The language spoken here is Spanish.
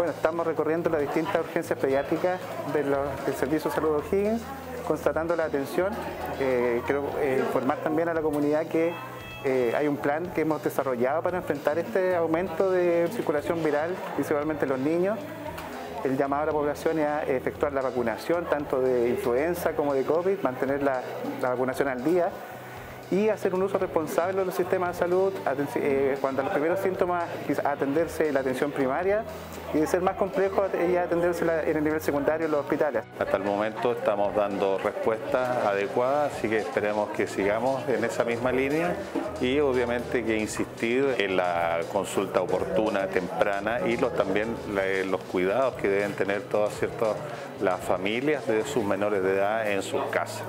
Bueno, estamos recorriendo las distintas urgencias pediátricas del Servicio de Salud O'Higgins, constatando la atención. Eh, eh, informar también a la comunidad que eh, hay un plan que hemos desarrollado para enfrentar este aumento de circulación viral, principalmente en los niños. El llamado a la población es a efectuar la vacunación, tanto de influenza como de COVID, mantener la vacunación al día y hacer un uso responsable de los sistemas de salud, eh, cuando los primeros síntomas, atenderse la atención primaria y de ser más complejo, ya atenderse en el nivel secundario en los hospitales. Hasta el momento estamos dando respuestas adecuadas, así que esperemos que sigamos en esa misma línea y obviamente que insistir en la consulta oportuna, temprana y los, también los cuidados que deben tener todas las familias de sus menores de edad en sus casas.